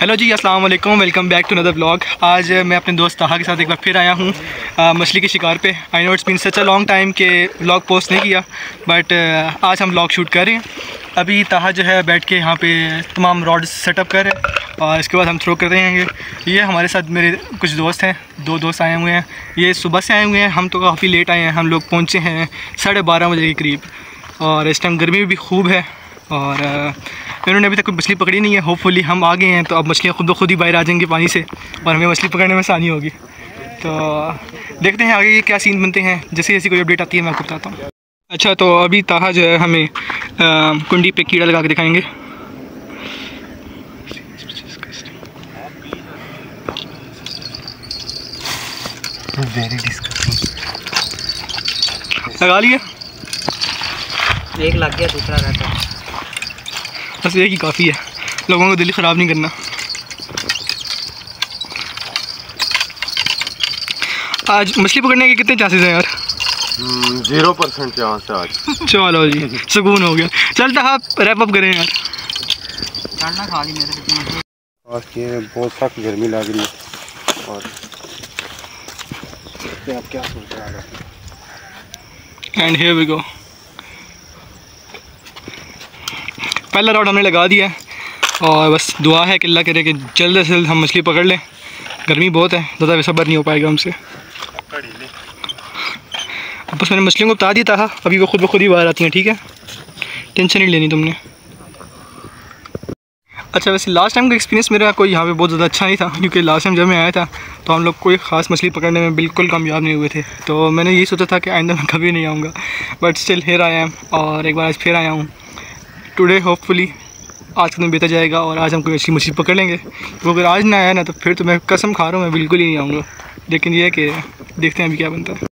Hello जी अस्सलाम वालेकुम welcome back to another blog आज मैं अपने दोस्त ताहा के साथ एक बार फिर आया हूँ मछली के शिकार पे। I know it's been such a long time के ब्लॉग पोस्ट नहीं किया बट आज हम ब्लॉग शूट कर रहे हैं। अभी ताहा जो है बैठ के यहाँ पे तमाम रॉड सेटअप कर रहे हैं और इसके बाद हम थ्रो कर रहे हैं। ये हमारे साथ मेरे कुछ दोस्त हैं, दो दोस्त आए हुए हैं। ये सुबह से आए हुए हैं, हम तो काफ़ी लेट आए हैं, हम लोग पहुँचे हैं साढ़े बजे के करीब। और इस टाइम गर्मी भी खूब है। और इन्होंने अभी तक कोई मछली पकड़ी नहीं है। होपफुली हम आ गए हैं तो अब मछलियाँ खुद ब खुद ही बाहर आ जाएँगी पानी से और हमें मछली पकड़ने में आसानी होगी। तो देखते हैं आगे क्या सीन बनते हैं। जैसे जैसी कोई अपडेट आती है मैं आपको बताता हूँ। अच्छा तो अभी ताहा जो है हमें कुंडी पे कीड़ा लगा के दिखाएँगे। वेरी लगा लिया? एक लग गया दूसरा रहता है। बस एक ही काफ़ी है। लोगों को दिल ख़राब नहीं करना। आज मछली पकड़ने के कितने चांसेस हैं यार? ज़ीरो परसेंट चांस है आज। चलो जी सुकून हो गया। चल चलता आप रैप अप करें यार। खा ली मेरे आज ये बहुत सख्त गर्मी लग रही है। और क्या क्या सोच रहा है? एंड हेयर वी गो पहला रॉड हमने लगा दिया है। और बस दुआ है कि अल्लाह करे कि जल्द से जल्द हम मछली पकड़ लें। गर्मी बहुत है, ज़्यादा सबर नहीं हो पाएगा हमसे। अब बस मैंने मछलियों को बता दिया था, अभी वो खुद ब खुद ही बाहर आती हैं, ठीक है? टेंशन नहीं लेनी तुमने। अच्छा वैसे लास्ट टाइम का एक्सपीरियंस मेरा कोई यहाँ पे बहुत ज़्यादा अच्छा नहीं था, क्योंकि लास्ट टाइम जब मैं आया था तो हम लोग कोई ख़ास मछली पकड़ने में बिल्कुल कामयाब नहीं हुए थे। तो मैंने यही सोचा था कि आइंदा मैं कभी नहीं आऊँगा बट स्टिल हेयर आया और एक बार आज फिर आया हूँ। टुडे होपफुली आज का दिन बेहतर जाएगा और आज हम कोई अच्छी मछली पकड़ लेंगे। वो अगर आज ना आया ना तो फिर तो मैं कसम खा रहा हूँ, मैं बिल्कुल ही नहीं आऊँगा। लेकिन ये कि देखते हैं अभी क्या बनता है।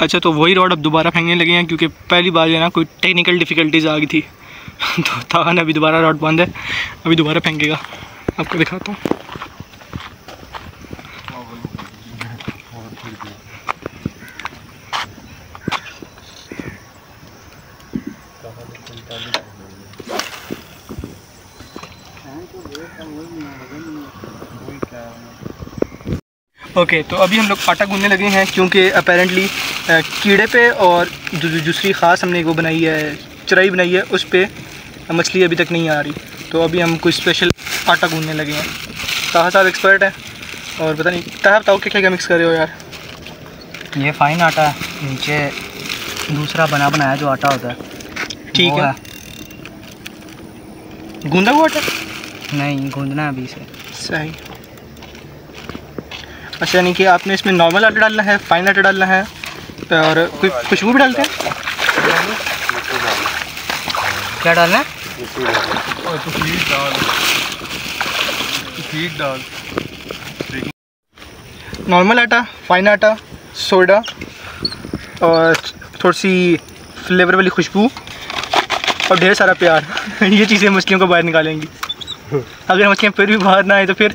अच्छा तो वही रॉड अब दोबारा फेंकने लगे हैं क्योंकि पहली बार जो है ना कोई टेक्निकल डिफ़िकल्टीज आ गई थी। तो था ना, अभी दोबारा रॉड बंद है, अभी दोबारा फेंकेगा। आपको दिखाता हूँ। ओके तो अभी हम लोग आटा गूंदने लगे हैं क्योंकि अपेरेंटली कीड़े पे और जो जो दूसरी ख़ास हमने वो बनाई है चराई बनाई है उस पर मछली अभी तक नहीं आ रही। तो अभी हम कोई स्पेशल आटा गूंदने लगे हैं। ताहा साहब एक्सपर्ट है और पता नहीं ताहा बताओ क्या क्या मिक्स कर रहे हो यार? ये फाइन आटा है नीचे दूसरा बना बनाया जो आटा होता है। ठीक वो है। गूंदा हुआ आटा? नहीं गूंदना है अभी से सही। अच्छा यानी कि आपने इसमें नॉर्मल आटा डालना है फाइन आटा डालना है और कोई खुशबू भी डालते हैं? क्या डालना है? नॉर्मल आटा फाइन आटा सोडा और थोड़ी सी फ्लेवर वाली खुशबू और ढेर सारा प्यार। ये चीज़ें मछलियों को बाहर निकालेंगी। अगर मछलियाँ फिर भी बाहर ना आए तो फिर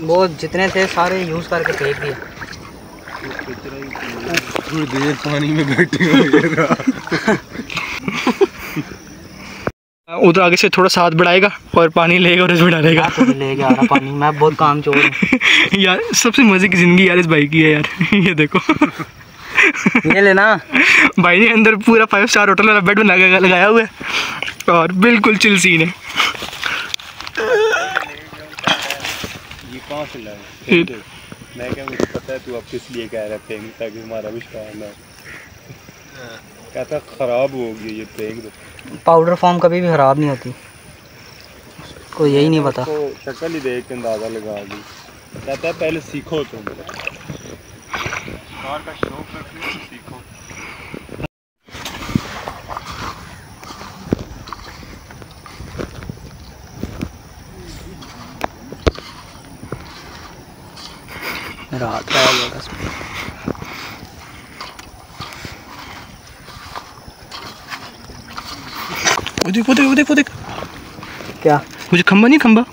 वो जितने थे सारे यूज़ करके फेंक दिए। थोड़ी देर पानी में बैठे उधर आगे से थोड़ा साथ बढ़ाएगा और पानी लेगा और इसमें डालेगा। तो रहा पानी मैं बहुत काम चोर हूँ। यार सबसे मज़े की ज़िंदगी यार इस भाई की है यार। ये देखो। ये लेना। भाई ने अंदर पूरा फाइव स्टार होटल वाला बेड बना लगाया हुआ है। और बिल्कुल चिल सीन है ये कहाँ से लाए? मैं क्या मुझे पता है तू अब किस लिए कह रहा फेंक ताकि हमारा विश्वास ना कहता खराब हो गई ये फेंक दो पाउडर फॉर्म कभी भी ख़राब नहीं होती। कोई यही नहीं पता। तो शक्ल ही देख के अंदाज़ा लगा दी। कहता है पहले सीखो तुम। कार का शौक रखते तो सीखो मेरा हाथ रहा गया बस वो देख वो देख वो देख वो देख। क्या? मुझे खंबा नहीं खंबा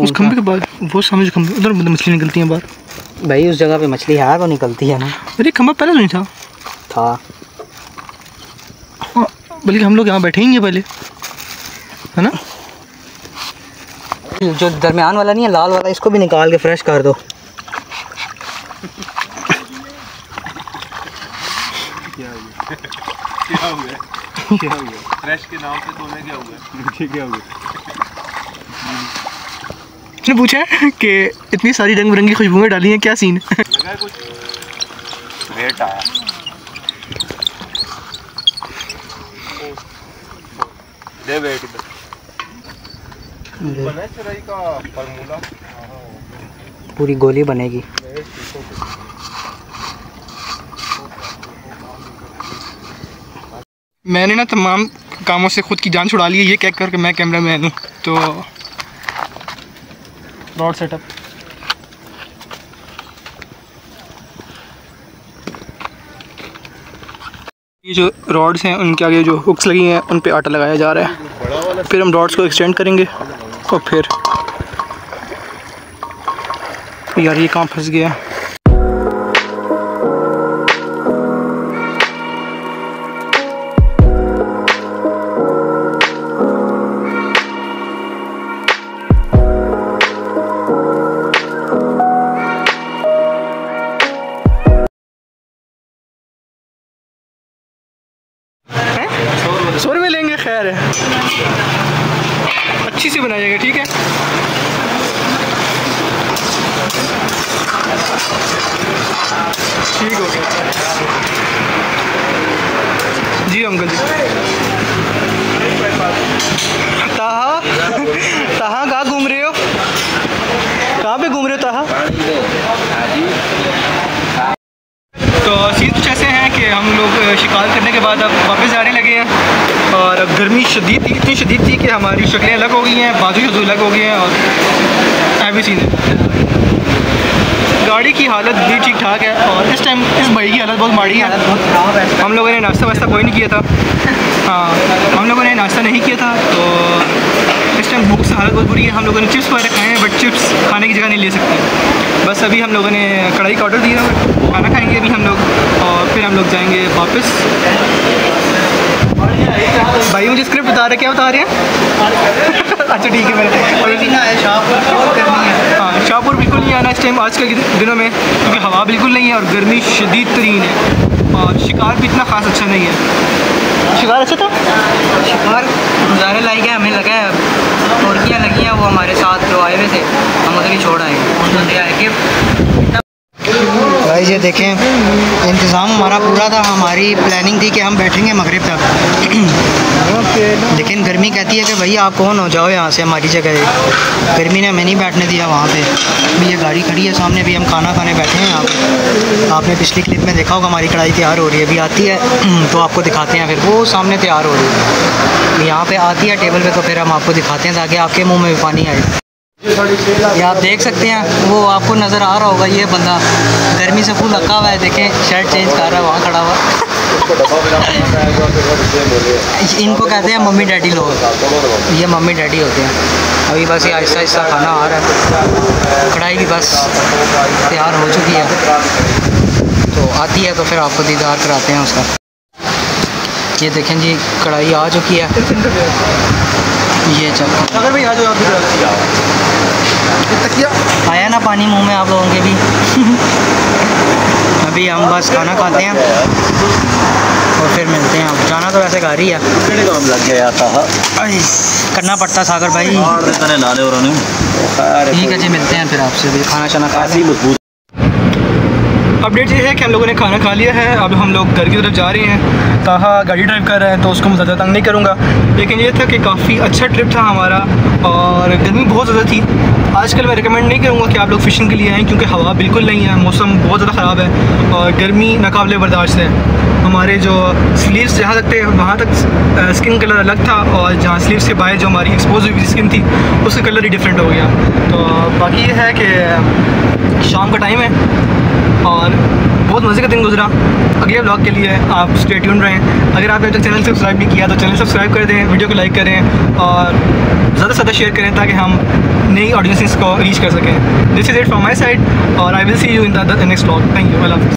उस खंबे के बाद वो सामने खंबे उधर मछली निकलती है बाहर। भाई उस जगह पे मछली है तो निकलती है ना? अरे खंबा पहले तो नहीं था। था। हाँ, बल्कि हम लोग यहाँ बैठे ही हैं पहले। है ना? जो दरमियान वाला नहीं है लाल वाला इसको भी निकाल के फ्रेश कर दो। क्या हो गया? क्या हो गया? फ्रेश के नाम पे क्या हो उसने पूछा है कि इतनी सारी रंग बिरंगी खुशबुएँ डाली हैं क्या सीन लगा है कुछ? वेट आया। दे वेट चराई का फार्मूला पूरी गोली बनेगी। मैंने ना तमाम कामों से खुद की जान छुड़ा ली है, ये कह कर मैं कैमरा मैन हूँ तो रॉड सेटअप ये जो रॉड्स हैं, उनके आगे जो हुक्स लगी हैं, उन पे आटा लगाया जा रहा है। फिर हम रॉड्स को एक्सटेंड करेंगे, और फिर यार, ये कहाँ फंस गया। खैर है। अच्छी सी बनाइएगा ठीक है? ठीक हो गया। जी अंकल जी ताहा ताहा कहाँ घूम रहे हो कहाँ पे घूम रहे हो ताहा तो सीन कुछ ऐसे हैं कि हम लोग शिकार करने के बाद अब वापस जाने लगे हैं। और अब गर्मी शदीद थी, इतनी शदीद थी कि हमारी शक्लें अलग हो गई हैं, बाजू शजू अलग हो गए हैं और ऐवी सीन है गाड़ी की हालत भी ठीक ठाक है और इस टाइम इस भाई की हालत बहुत माड़ी है। हम लोगों ने नाश्ता वास्ता कोई नहीं किया था। हाँ हम लोगों ने नाश्ता नहीं किया था तो इस टाइम भूख से हालत बहुत बुरी है। हम लोगों ने चिप्स वगैरह खाए हैं बट चिप्स खाने की जगह नहीं ले सकते। बस अभी हम लोगों ने कढ़ाई का ऑर्डर दिया है खाना खाएँगे अभी हम लोग और फिर हम लोग जाएँगे वापस। भाई मुझे स्क्रिप्ट बता रहे क्या बता रहे हैं? अच्छा ठीक है ना है। शाहपुर हाँ बिल्कुल नहीं आना इस टाइम आजकल के दिनों में क्योंकि हवा बिल्कुल नहीं है और गर्मी शदीद तरीन है। और शिकार भी इतना ख़ास अच्छा नहीं है। शिकार अच्छा था? शिकार गुजारे लाई गया हमें लगा है मुर्गियाँ लगी हैं, वो हमारे साथ जो आए हुए थे, हम उधर ही छोड़ आए। उनको है गिफ्ट ये देखें, इंतज़ाम हमारा पूरा था, हमारी प्लानिंग थी कि हम बैठेंगे मगरिब तक। लेकिन गर्मी कहती है कि भाई आप कौन हो? जाओ यहाँ से, हमारी जगह गर्मी ने हमें नहीं बैठने दिया वहाँ पे। अभी ये गाड़ी खड़ी है सामने भी हम खाना खाने बैठे हैं यहाँ पे। आपने पिछली क्लिप में देखा होगा, हमारी कढ़ाई तैयार हो रही है। अभी आती है तो आपको दिखाते हैं फिर। वो सामने तैयार हो रही है। यहाँ पर आती है टेबल पर तो फिर हम आपको दिखाते हैं ताकि आपके मुँह में भी पानी आए। ये आप देख सकते हैं, वो आपको नज़र आ रहा होगा, ये बंदा। गर्मी से फूल लगा हुआ है, देखें, शर्ट चेंज कर रहा है, वहाँ खड़ा हुआ। इनको कहते हैं मम्मी डैडी लोग। ये मम्मी डैडी होते हैं। अभी बस ये आहिस्ता आहिस्ता खाना आ रहा है। कढ़ाई भी बस तैयार हो चुकी है। तो आती है तो फिर आपको दीदार कराते हैं उसका। ये देखें जी, कढ़ाई आ चुकी है। ये चौक अगर भाई आज आप आया ना पानी मुँह में आप लोगों के भी। अभी हम बस खाना खाते हैं। और फिर मिलते हैं। आप जाना तो वैसे घर ही। है लग गया करना पड़ता सागर भाई। ठीक है जी मिलते हैं फिर आपसे। भी खाना शाना खा अपडेट ये है कि हम लोगों ने खाना खा लिया है। अब हम लोग घर की तरफ़ जा रहे हैं। ताहा गाड़ी ड्राइव कर रहे हैं तो उसको मैं ज़्यादा तंग नहीं करूँगा। लेकिन ये था कि काफ़ी अच्छा ट्रिप था हमारा, और गर्मी बहुत ज़्यादा थी। आजकल मैं रिकमेंड नहीं करूँगा कि आप लोग फ़िशिंग के लिए आएँ, क्योंकि हवा बिल्कुल नहीं है। मौसम बहुत ज़्यादा ख़राब है, और गर्मी नाकबले बर्दाश्त है। हमारे जो स्लीव्स जहाँ तक थे, वहाँ तक स्किन कलर अलग था, और जहाँ स्लीव्स के बाहर जो हमारी एक्सपोज हुई स्किन थी, उसका कलर ही डिफरेंट हो गया। तो बाकी ये है कि शाम का टाइम है। और बहुत मज़े का दिन गुजरा। अगले ब्लॉग के लिए आप स्टे ट्यून रहें। अगर आपने अभी तक चैनल सब्सक्राइब नहीं किया तो चैनल सब्सक्राइब कर दें वीडियो को लाइक करें और ज़्यादा से ज़्यादा शेयर करें ताकि हम नई ऑडियंसिस को रीच कर सकें। This is it from my side और I will see you in the next blog thank you Allah